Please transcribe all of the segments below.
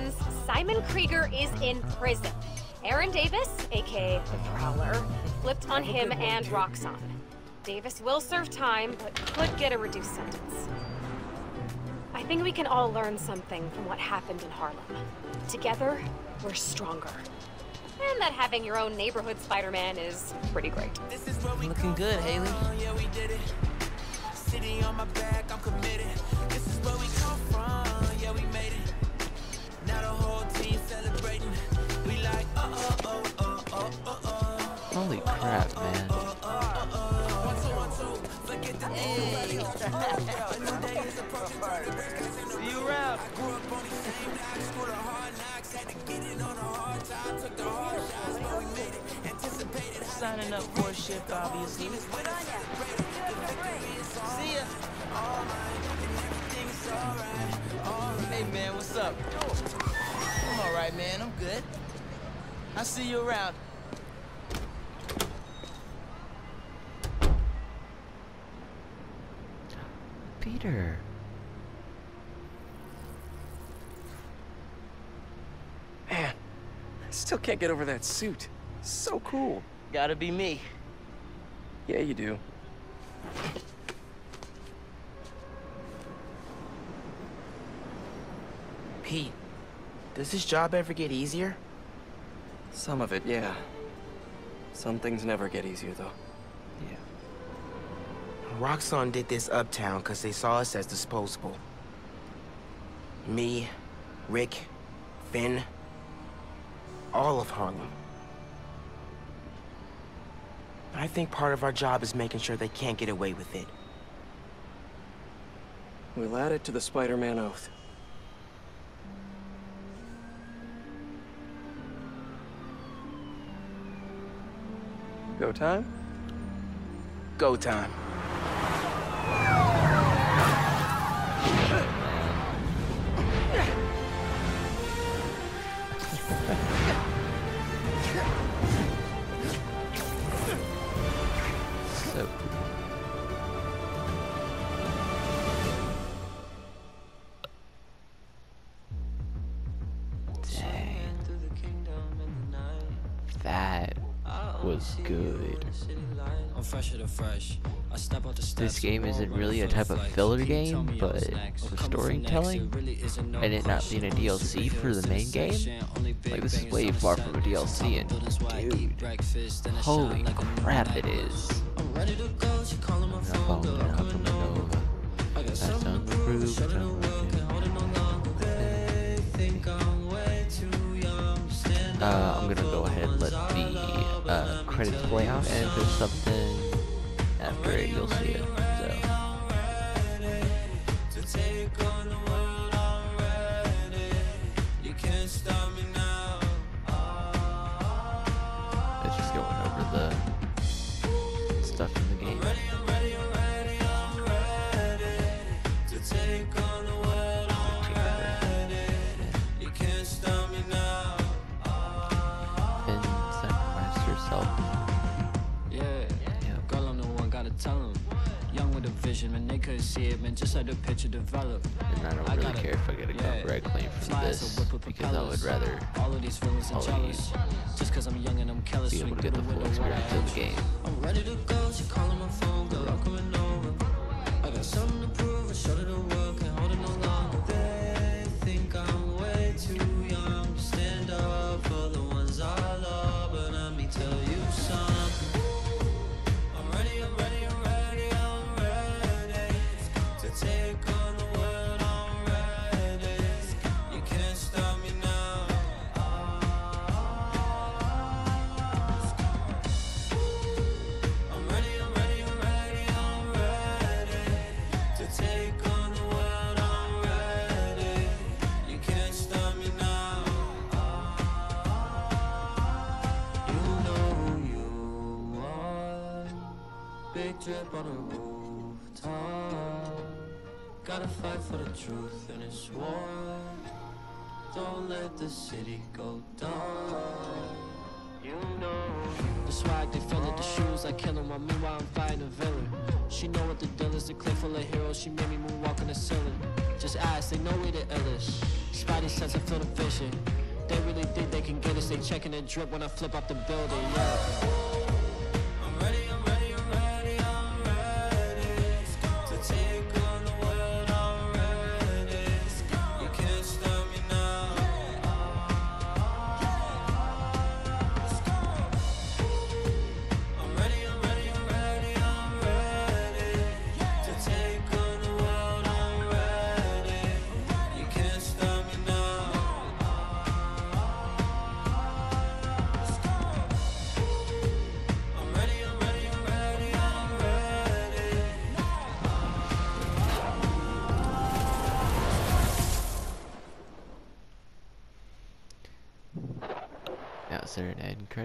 happens, Simon Krieger is in prison. Aaron Davis, aka the Prowler, flipped on him and Roxxon. Davis will serve time, but could get a reduced sentence. I think we can all learn something from what happened in Harlem. Together, we're stronger. And that having your own neighborhood Spider-Man is pretty great. Looking good, Hailey. Yeah, we did it. City on my back, I'm committed. This is where we crap, man. See you around. Signing up for a obviously. See ya. Hey man, what's up? I'm alright, man. I'm good. I'll see you around. Peter. Man, I still can't get over that suit. So cool. Gotta be me. Yeah, you do. Pete, does this job ever get easier? Some of it, yeah. Some things never get easier, though. Roxxon did this uptown because they saw us as disposable. Me, Rick, Finn, all of Harlem. I think part of our job is making sure they can't get away with it. We'll add it to the Spider-Man oath. Go time? Go time. That was good. I'm fresher than fresh. I step out This game isn't really a type of filler game, but for storytelling, next, it really isn't no and it not being a. DLC for the main game, Supervision, only big like this is way far from a DLC, and Buildings where I eat dude, breakfast, then I holy like a new crap it is. I'm ready to go, she calling my phone, phone girl, down coming over. I got something to prove, roof, shut it on no the world, can't hold it no longer. They think I'm way too young. Stand Uh, I'm gonna go ahead and let the uh, credits play out, and if there's something. After it, you'll see it. Vision, man, they couldn't see it, man, just let the picture develop. And I don't I really care if I get a yeah. copyright claim from Fly as a this because I would rather All of these feelings and only jealous. Just cause I'm young and I'm careless. be able to get the full experience of the game. I'm ready to go, she calling drip on a rooftop. Gotta fight for the truth in this war. Don't let the city go down. You know the swag, they the shoes, I kill kill 'em. While meanwhile, I'm fighting a villain. She know what the deal is, the clip full of heroes. She made me moonwalk on the ceiling. Just ask, they know we the illest. Spidey sense, I feel the vision. They really think they can get us. They checking the drip when I flip off the building. Yeah.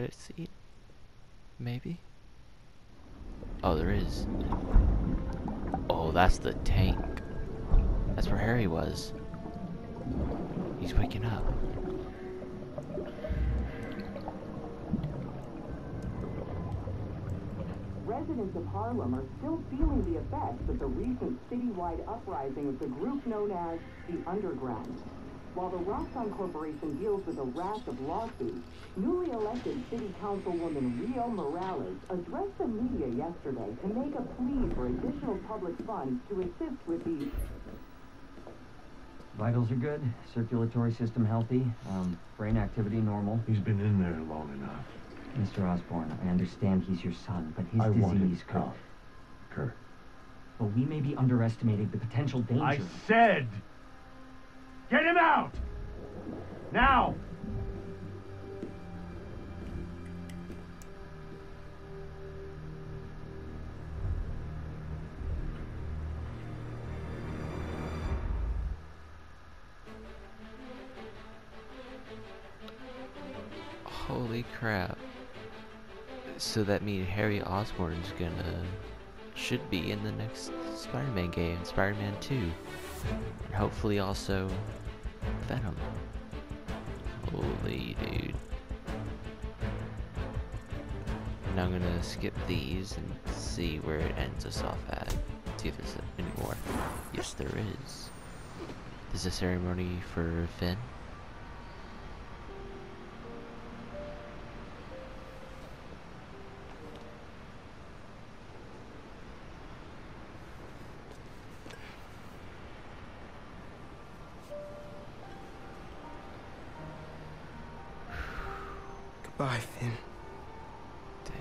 An end credit scene? Maybe? Oh, there is. Oh, that's the tank. That's where Harry was. He's waking up. Residents of Harlem are still feeling the effects of the recent citywide uprising of the group known as the Underground. While the Roxxon Corporation deals with a rash of lawsuits, newly elected City Councilwoman Rio Morales addressed the media yesterday to make a plea for additional public funds to assist with the Vitals are good, circulatory system healthy, um, brain activity normal. He's been in there long enough. Mr. Osborn, I understand he's your son, but his I want him disease could. Kurt. But we may be underestimating the potential danger. I said, get him out! Now! Holy crap. So that means Harry Osborn's gonna should be in the next Spider-Man game, Spider-Man 2. Hopefully also Venom. Holy dude. And I'm gonna skip these and see where it ends us off at. See if there's any more. Yes, there is. There's a ceremony for Finn. Goodbye, Finn. Dang.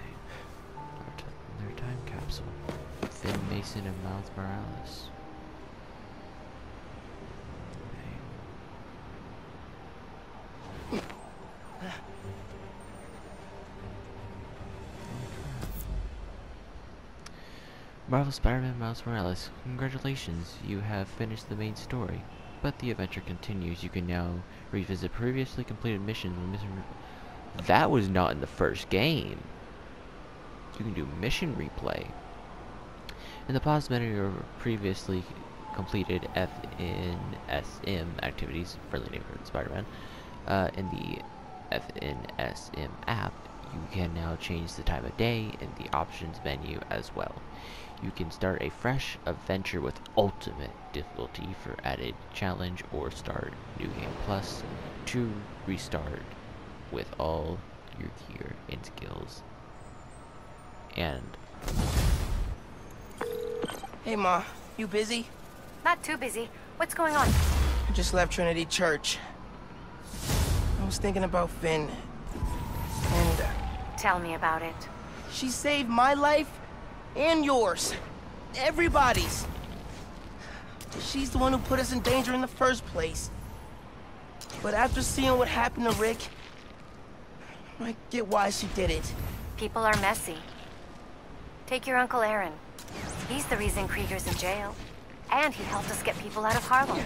Their time capsule. Finn Mason and Miles Morales. Marvel Spider-Man Miles Morales, congratulations, you have finished the main story. But the adventure continues. You can now revisit previously completed missions when that was not in the first game. You can do mission replay. In the menu of previously completed FNSM activities, friendly neighborhood Spider-Man, uh, in the FNSM app, you can now change the time of day in the options menu as well. You can start a fresh adventure with ultimate difficulty for added challenge or start new game plus to restart with all your gear and skills. And Hey, Ma, you busy? Not too busy. What's going on? I just left Trinity Church. I was thinking about Finn. And uh, Tell me about it. she saved my life and yours. Everybody's. She's the one who put us in danger in the first place. But after seeing what happened to Rick, I get why she did it. People are messy. Take your Uncle Aaron. He's the reason Krieger's in jail. And he helped us get people out of Harlem.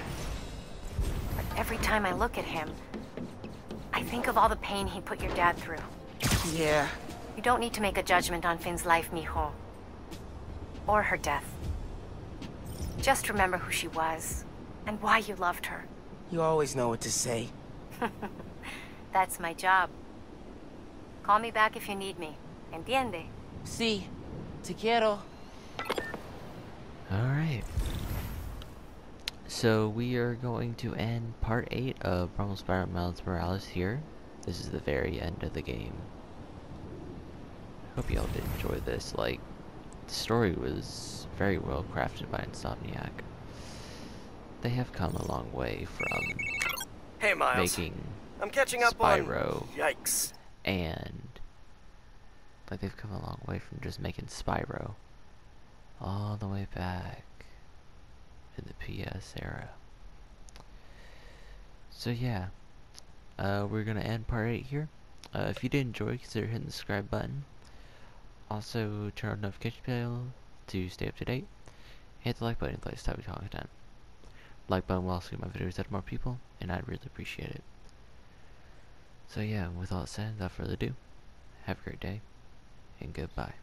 But every time I look at him, I think of all the pain he put your dad through. Yeah, You don't need to make a judgment on Finn's life, mijo. Or her death. Just remember who she was, and why you loved her. you always know what to say. That's my job. Call me back if you need me. Entiende? See, te quiero. alright. So we are going to end part 8 of Marvel Spider-Man Miles Morales here. This is the very end of the game. Hope y'all did enjoy this. Like, the story was very well crafted by Insomniac. They have come a long way from Hey, Miles. making I'm catching up Spyro on. Yikes. And like they've come a long way from just making Spyro all the way back in the PS era. So yeah, uh, we're gonna end part 8 here. Uh, if you did enjoy, consider hitting the subscribe button. Also, turn on notification bell to stay up to date. Hit the like button for this type of content. Like button will also get my videos out to more people, and I'd really appreciate it. So yeah, with all that said, without further ado, have a great day, and goodbye.